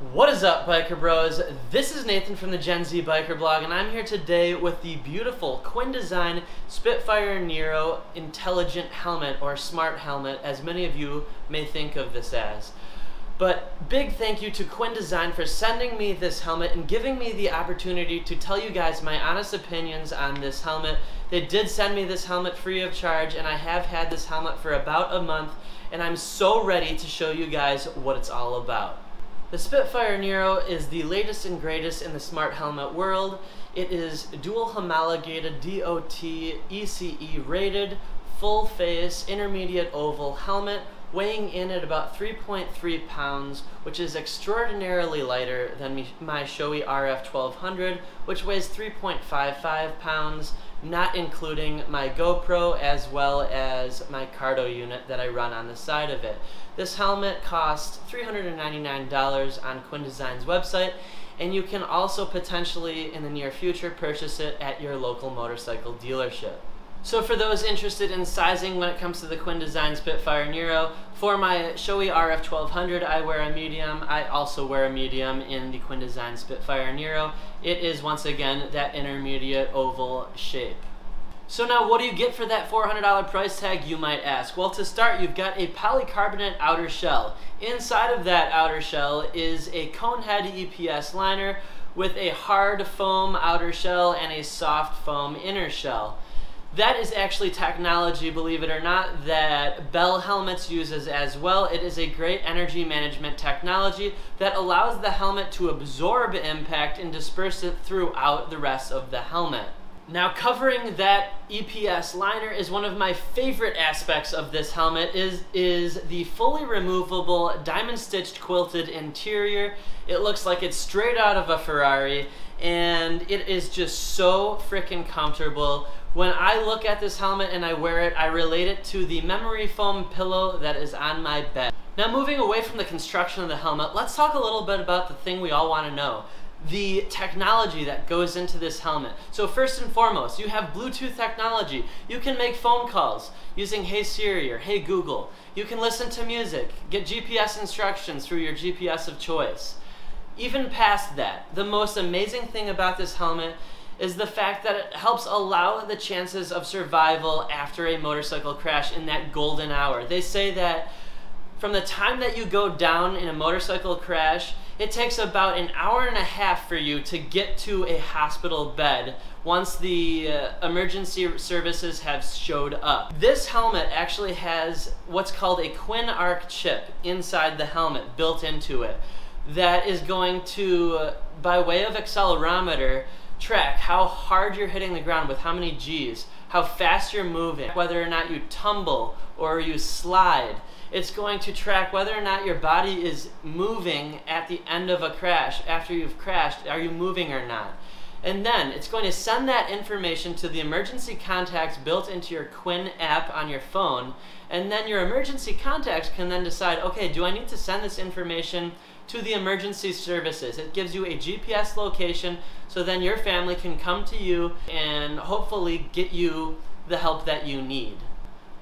What is up, Biker Bros? This is Nathan from the Gen Z Biker Blog, and I'm here today with the beautiful Quin Design Spitfire Nero Intelligent Helmet, or Smart Helmet, as many of you may think of this as. But big thank you to Quin Design for sending me this helmet and giving me the opportunity to tell you guys my honest opinions on this helmet. They did send me this helmet free of charge, and I have had this helmet for about a month, and I'm so ready to show you guys what it's all about. The Spitfire Nero is the latest and greatest in the smart helmet world. It is dual homologated DOT ECE rated, full face, intermediate oval helmet weighing in at about 3.3 pounds, which is extraordinarily lighter than my Shoei RF 1200, which weighs 3.55 pounds, not including my GoPro as well as my Cardo unit that I run on the side of it. This helmet costs $399 on Quin Design's website, and you can also potentially in the near future purchase it at your local motorcycle dealership. So for those interested in sizing when it comes to the Quin Design Spitfire Nero, for my Shoei RF 1200 I wear a medium. I also wear a medium in the Quin Design Spitfire Nero. It is once again that intermediate oval shape. So now what do you get for that $400 price tag, you might ask? Well, to start, you've got a polycarbonate outer shell. Inside of that outer shell is a conehead EPS liner with a hard foam outer shell and a soft foam inner shell that is actually technology, believe it or not, that Bell Helmets uses as well. It is a great energy management technology that allows the helmet to absorb impact and disperse it throughout the rest of the helmet. Now covering that EPS liner is one of my favorite aspects of this helmet is, is the fully removable diamond stitched quilted interior. It looks like it's straight out of a Ferrari and it is just so freaking comfortable when I look at this helmet and I wear it, I relate it to the memory foam pillow that is on my bed. Now moving away from the construction of the helmet, let's talk a little bit about the thing we all want to know. The technology that goes into this helmet. So first and foremost, you have Bluetooth technology. You can make phone calls using Hey Siri or Hey Google. You can listen to music, get GPS instructions through your GPS of choice. Even past that, the most amazing thing about this helmet is the fact that it helps allow the chances of survival after a motorcycle crash in that golden hour. They say that from the time that you go down in a motorcycle crash, it takes about an hour and a half for you to get to a hospital bed once the uh, emergency services have showed up. This helmet actually has what's called a Quin Arc chip inside the helmet built into it that is going to, uh, by way of accelerometer, track how hard you're hitting the ground with how many G's, how fast you're moving, whether or not you tumble or you slide. It's going to track whether or not your body is moving at the end of a crash. After you've crashed, are you moving or not? And then it's going to send that information to the emergency contacts built into your Quin app on your phone. And then your emergency contacts can then decide, okay, do I need to send this information to the emergency services. It gives you a GPS location so then your family can come to you and hopefully get you the help that you need.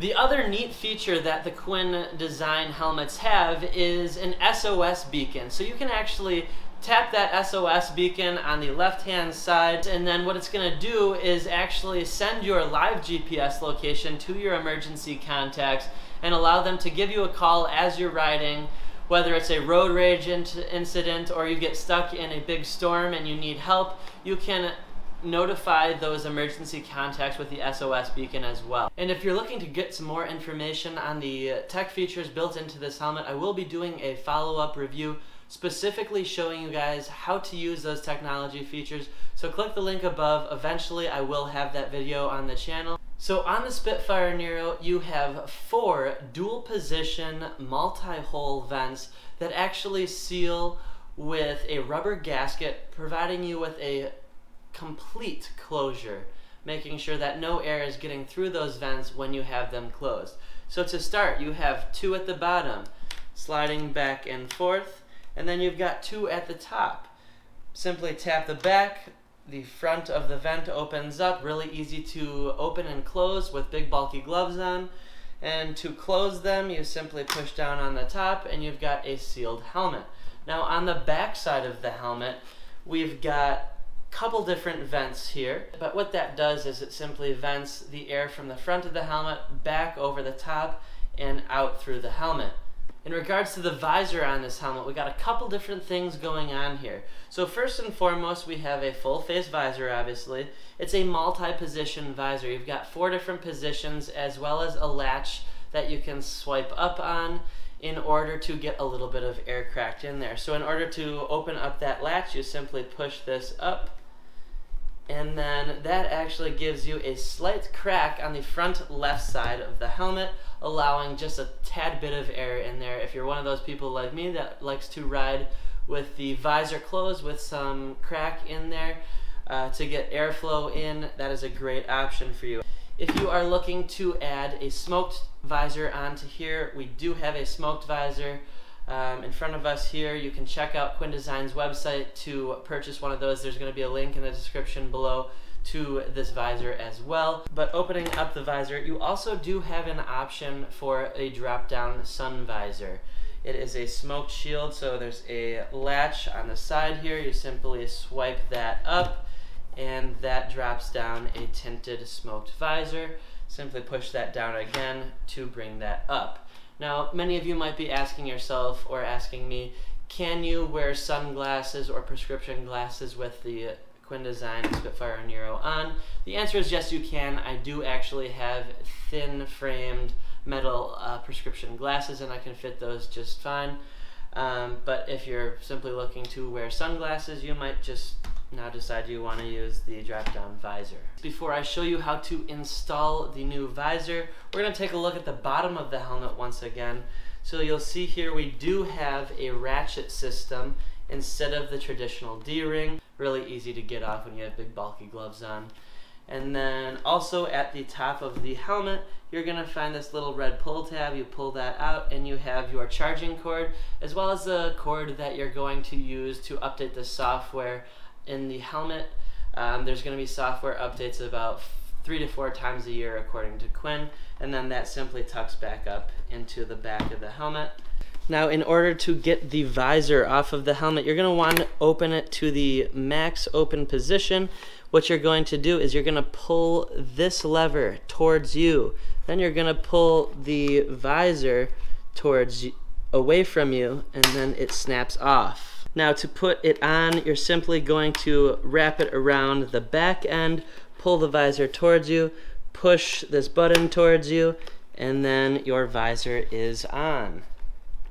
The other neat feature that the Quin design helmets have is an SOS beacon. So you can actually tap that SOS beacon on the left hand side and then what it's going to do is actually send your live GPS location to your emergency contacts and allow them to give you a call as you're riding whether it's a road rage incident or you get stuck in a big storm and you need help, you can notify those emergency contacts with the SOS beacon as well. And if you're looking to get some more information on the tech features built into this helmet, I will be doing a follow-up review specifically showing you guys how to use those technology features. So click the link above. Eventually I will have that video on the channel. So on the Spitfire Nero, you have four dual position multi-hole vents that actually seal with a rubber gasket, providing you with a complete closure, making sure that no air is getting through those vents when you have them closed. So to start, you have two at the bottom, sliding back and forth, and then you've got two at the top. Simply tap the back, the front of the vent opens up, really easy to open and close with big bulky gloves on. And to close them, you simply push down on the top and you've got a sealed helmet. Now on the back side of the helmet, we've got a couple different vents here, but what that does is it simply vents the air from the front of the helmet back over the top and out through the helmet. In regards to the visor on this helmet, we got a couple different things going on here. So first and foremost, we have a full face visor, obviously. It's a multi-position visor. You've got four different positions as well as a latch that you can swipe up on in order to get a little bit of air cracked in there. So in order to open up that latch, you simply push this up and then that actually gives you a slight crack on the front left side of the helmet, allowing just a tad bit of air in there. If you're one of those people like me that likes to ride with the visor closed with some crack in there uh, to get airflow in, that is a great option for you. If you are looking to add a smoked visor onto here, we do have a smoked visor um, in front of us here. You can check out Quin Design's website to purchase one of those. There's going to be a link in the description below to this visor as well. But opening up the visor, you also do have an option for a drop-down sun visor. It is a smoked shield, so there's a latch on the side here. You simply swipe that up, and that drops down a tinted smoked visor. Simply push that down again to bring that up. Now, many of you might be asking yourself or asking me, can you wear sunglasses or prescription glasses with the Quin Design Spitfire Nero on? The answer is yes, you can. I do actually have thin framed metal uh, prescription glasses and I can fit those just fine. Um, but if you're simply looking to wear sunglasses, you might just now decide you want to use the drop-down visor. Before I show you how to install the new visor, we're going to take a look at the bottom of the helmet once again. So you'll see here we do have a ratchet system instead of the traditional D-ring. Really easy to get off when you have big bulky gloves on. And then also at the top of the helmet, you're going to find this little red pull tab. You pull that out and you have your charging cord as well as the cord that you're going to use to update the software in the helmet. Um, there's going to be software updates about three to four times a year according to Quin and then that simply tucks back up into the back of the helmet. Now in order to get the visor off of the helmet you're going to want to open it to the max open position. What you're going to do is you're going to pull this lever towards you. Then you're going to pull the visor towards away from you and then it snaps off. Now to put it on, you're simply going to wrap it around the back end, pull the visor towards you, push this button towards you, and then your visor is on.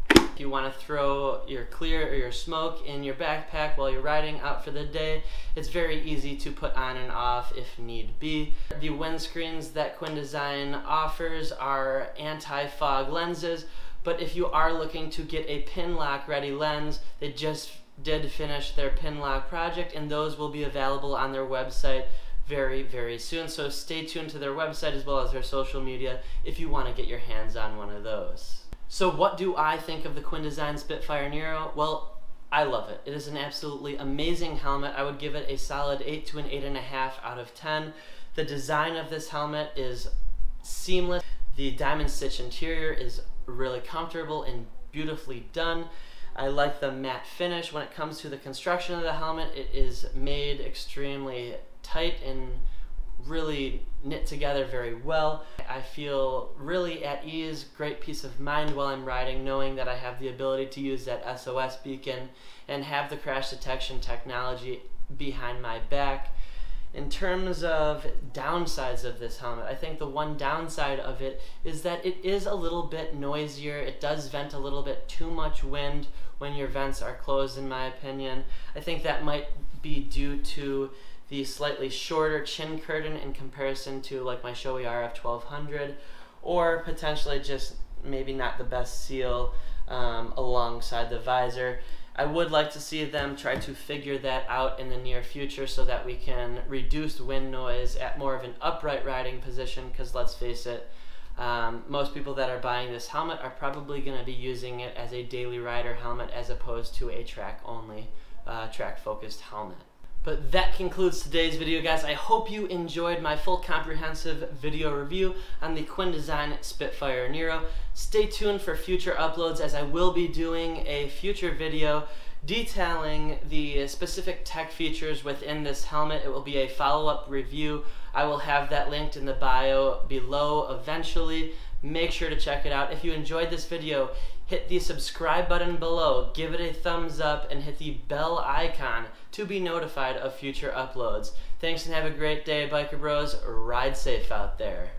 If you want to throw your clear or your smoke in your backpack while you're riding out for the day, it's very easy to put on and off if need be. The windscreens that Quin Design offers are anti-fog lenses, but if you are looking to get a Pinlock ready lens, they just did finish their Pinlock project and those will be available on their website very, very soon. So stay tuned to their website as well as their social media if you want to get your hands on one of those. So what do I think of the Quin Design Spitfire Nero? Well, I love it. It is an absolutely amazing helmet. I would give it a solid 8 to an 8.5 out of 10. The design of this helmet is seamless. The diamond stitch interior is really comfortable and beautifully done. I like the matte finish. When it comes to the construction of the helmet, it is made extremely tight and really knit together very well. I feel really at ease, great peace of mind while I'm riding, knowing that I have the ability to use that SOS beacon and have the crash detection technology behind my back. In terms of downsides of this helmet, I think the one downside of it is that it is a little bit noisier. It does vent a little bit too much wind when your vents are closed, in my opinion. I think that might be due to the slightly shorter chin curtain in comparison to like my Shoei RF 1200, or potentially just maybe not the best seal um, alongside the visor. I would like to see them try to figure that out in the near future so that we can reduce wind noise at more of an upright riding position because let's face it, um, most people that are buying this helmet are probably going to be using it as a daily rider helmet as opposed to a track only, uh, track focused helmet. But that concludes today's video, guys. I hope you enjoyed my full comprehensive video review on the Quin Design Spitfire Nero. Stay tuned for future uploads as I will be doing a future video detailing the specific tech features within this helmet. It will be a follow-up review. I will have that linked in the bio below eventually. Make sure to check it out. If you enjoyed this video, hit the subscribe button below, give it a thumbs up, and hit the bell icon to be notified of future uploads. Thanks and have a great day, Biker Bros. Ride safe out there.